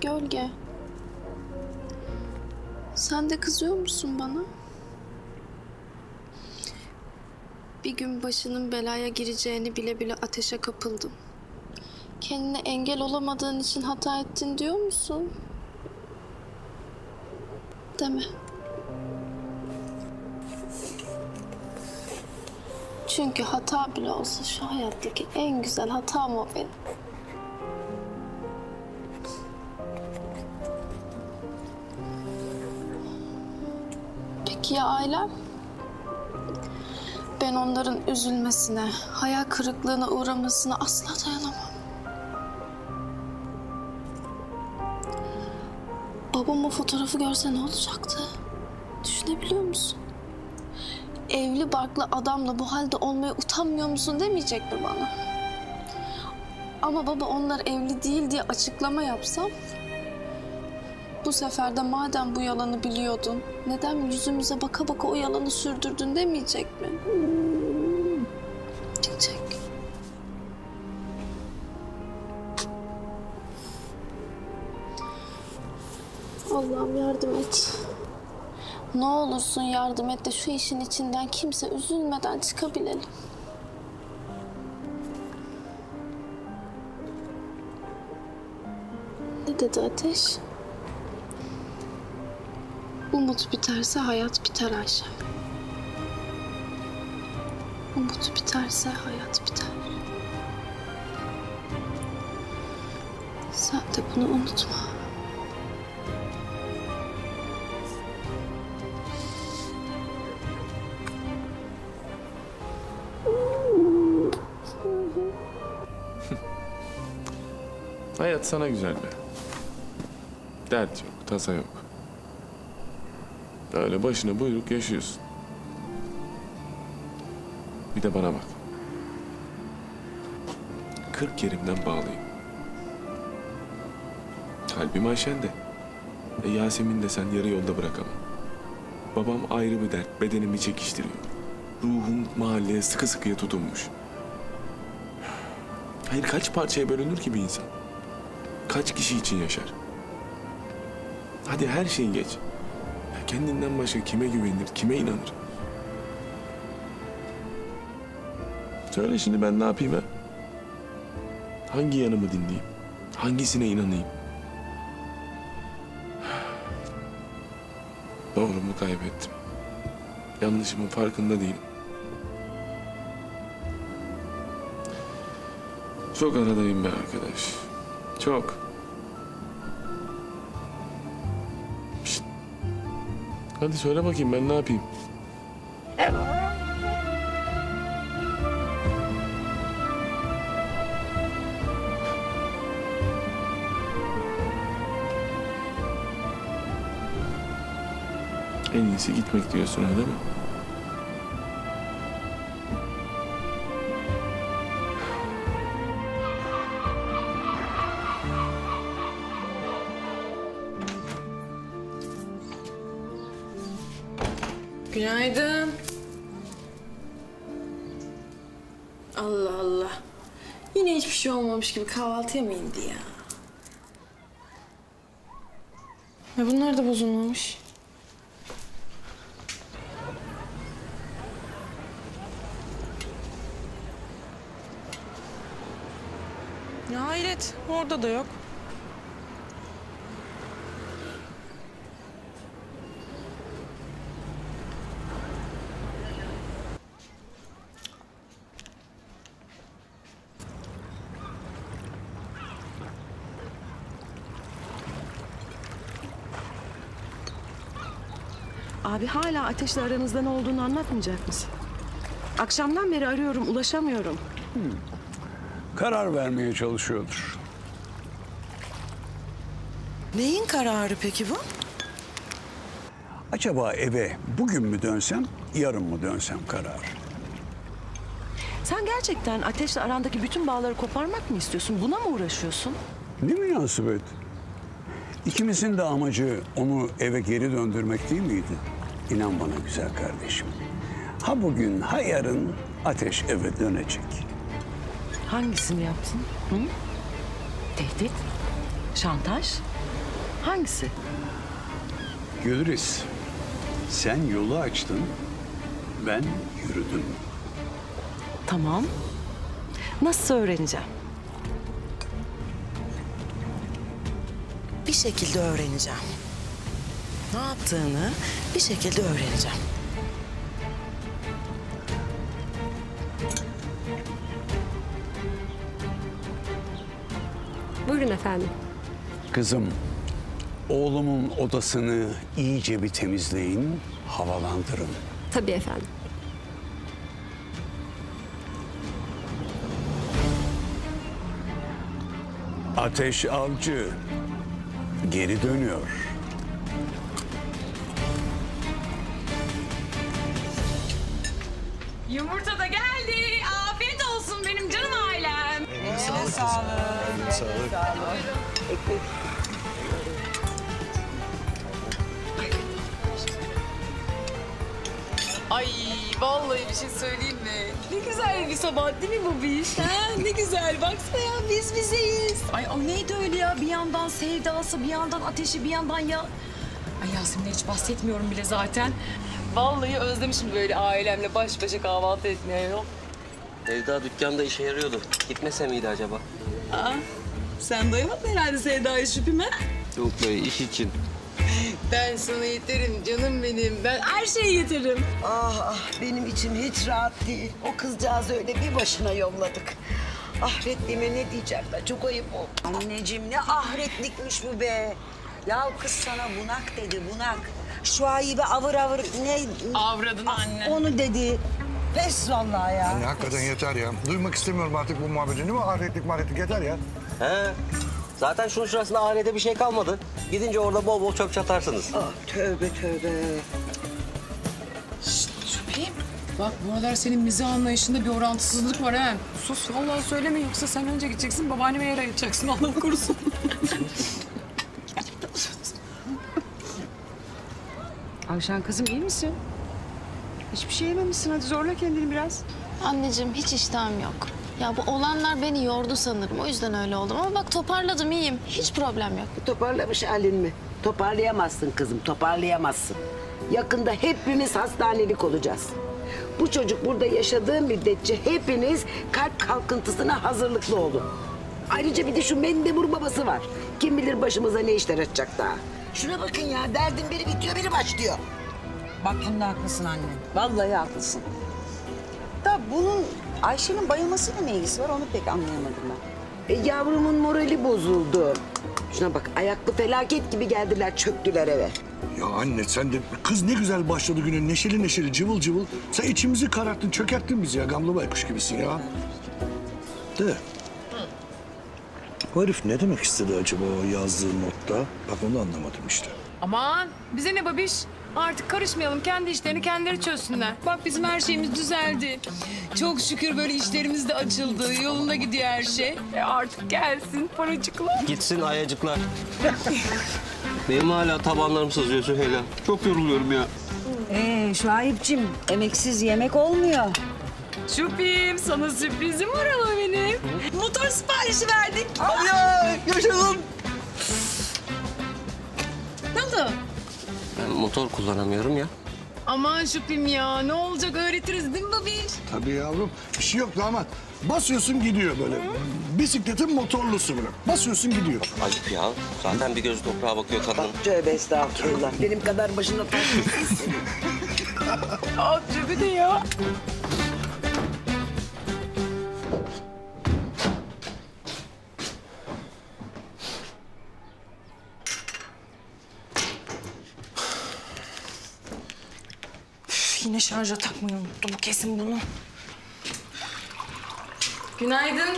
Gölge. Sen de kızıyor musun bana? Bir gün başının belaya gireceğini bile bile ateşe kapıldım. Kendine engel olamadığın için hata ettin diyor musun? Deme. Çünkü hata bile olsa şu hayattaki en güzel hatam o benim. Peki ya ailem? Ben onların üzülmesine, hayal kırıklığına uğramasına asla dayanamam. Babam o fotoğrafı görse ne olacaktı? Düşünebiliyor musun? Evli barklı adamla bu halde olmaya utanmıyor musun demeyecek mi bana? Ama baba onlar evli değil diye açıklama yapsam... Bu sefer de madem bu yalanı biliyordun, neden yüzümüze baka baka o yalanı sürdürdün demeyecek mi? Diyecek. Allah'ım yardım et. Ne olursun yardım et de şu işin içinden kimse üzülmeden çıkabilelim. Ne dedi Ateş? Umut biterse hayat biter Ayşe. Umut biterse hayat biter. Sen de bunu unutma. Hayat sana güzel be. Dert yok, tasa yok. Öyle başına buyruk yaşıyorsun. Bir de bana bak. Kırk yerimden bağlıyım. Kalbim Ayşen'de. E Yasemin de sen yarı yolda bırakamam. Babam ayrı bir dert, bedenimi çekiştiriyor. Ruhum mahalleye sıkı sıkıya tutunmuş. Hayır kaç parçaya bölünür ki bir insan? Kaç kişi için yaşar? Hadi her şeyi geç. Kendinden başka kime güvenir, kime inanır? Söyle şimdi ben ne yapayım ha? Hangi yanımı dinleyeyim? Hangisine inanayım? Doğrumu kaybettim. Yanlışımın farkında değilim. Çok aradayım be arkadaş. Çok. Hadi söyle bakayım ben ne yapayım? En iyisi gitmek diyorsun öyle mi? Günaydın. Allah Allah. Yine hiçbir şey olmamış gibi kahvaltıya mı indi ya? Ya bunlar da bozulmamış. Ya hayret, orada da yok. Abi hala ateşle aranızda ne olduğunu anlatmayacak mısın? Akşamdan beri arıyorum, ulaşamıyorum. Karar vermeye çalışıyordur. Neyin kararı peki bu? Acaba eve bugün mü dönsem, yarın mı dönsem karar. Sen gerçekten ateşle arandaki bütün bağları koparmak mı istiyorsun? Buna mı uğraşıyorsun? Ne münasebet? İkimizin de amacı onu eve geri döndürmek değil miydi? İnan bana güzel kardeşim. Ha bugün ha yarın ateş eve dönecek. Hangisini yaptın? Hı? Tehdit? Şantaj? Hangisi? Gülriz, sen yolu açtın, ben yürüdüm. Tamam. Nasıl öğreneceğim? Bir şekilde öğreneceğim. Ne yaptığını bir şekilde öğreneceğim. Buyurun efendim. Kızım, oğlumun odasını iyice bir temizleyin, havalandırın. Tabii efendim. Ateş Avcı geri dönüyor. Yumurta da geldi. Afiyet olsun benim canım ailem. Ay vallahi bir şey söyleyeyim mi? Ne güzel bir sabah değil mi bu bir iş? Ha? Ne güzel baksana ya biz bizeyiz. Ay o neydi öyle ya bir yandan sevdası bir yandan ateşi bir yandan ya. Ay Yasemin'e hiç bahsetmiyorum bile zaten. Vallahi özlemişim böyle ailemle baş başa kahvaltı etmeye yok. Sevda dükkanda işe yarıyordu. Gitmese miydi acaba? Aa, sen doyamadın herhalde Sevda'yı şüphime. Yok be iş için. Ben sana yeterim canım benim. Ben her şeyi yeterim. Ah ah benim içim hiç rahat değil. O kızcağızı öyle bir başına yolladık. Ahretliğime ne diyeceğim ben çok ayıp oldu. Anneciğim ne ahretlikmiş bu be. Ya kız sana bunak dedi bunak. Şu ayıbe avır avır ne? Avradın anne. Onu dedi. Pes vallahi ya. Anne hakikaten yeter ya. Duymak istemiyorum artık bu muhabbeti. Değil mi? Ahretlik mahretlik yeter ya. He. Zaten şunun şurasında ahirete bir şey kalmadı. Gidince orada bol bol çöp çatarsınız. Ah, tövbe tövbe. Şüpheyim. Bak bu aralar senin mizah anlayışında bir orantısızlık var ha. Sus vallahi söyleme yoksa sen önce gideceksin babaanneme yer ayıracaksın Allah korusun. Ayşen kızım iyi misin? Hiçbir şey yememişsin. Hadi zorla kendini biraz. Anneciğim hiç iştahım yok. Ya bu olanlar beni yordu sanırım. O yüzden öyle oldum. Ama bak toparladım iyiyim. Hiç problem yok. Toparlamış halin mi? Toparlayamazsın kızım, toparlayamazsın. Yakında hepimiz hastanelik olacağız. Bu çocuk burada yaşadığı müddetçe hepiniz kalp kalkıntısına hazırlıklı olun. Ayrıca bir de şu mendebur babası var. Kim bilir başımıza ne işler açacak daha. Şuna bakın ya, derdin biri bitiyor, biri başlıyor. Bak bunda haklısın anne. Vallahi haklısın. Da bunun Ayşe'nin bayılmasıyla ne ilgisi var onu pek anlayamadım ben. E, yavrumun morali bozuldu. Şuna bak, ayaklı felaket gibi geldiler, çöktüler eve. Ya anne sen de kız ne güzel başladı günün. Neşeli neşeli cıvıl cıvıl. Sen içimizi kararttın, çökerttin bizi ya. Gamlı baykuş gibisin ya. De. Bu herif ne demek istedi acaba o yazdığı notta? Bak onu anlamadım işte. Aman bize ne babiş? Artık karışmayalım. Kendi işlerini kendileri çözsünler. Bak bizim her şeyimiz düzeldi. Çok şükür böyle işlerimiz de açıldı. Yolunda gidiyor her şey. E artık gelsin paracıklar. Gitsin ayacıklar. Benim hala tabanlarım sızıyor Süheyla. Çok yoruluyorum ya. Ee Şuayip'cim emeksiz yemek olmuyor. Şupim sana sürprizim var ama benim. Motor siparişi verdik. Ya yaşadım. Motor kullanamıyorum ya. Aman Şupim ya ne olacak öğretiriz değil mi babiş? Tabii yavrum. Bir şey yok damat. Basıyorsun gidiyor böyle. Bisikletin motorlusu böyle. Basıyorsun gidiyor. Ayıp ya. Zaten bir gözü toprağa bakıyor kadın. Tövbe estağfurullah. Benim kadar başına taş Aa Şupi de ya. Şarja takmayı unuttum kesin bunu. Günaydın.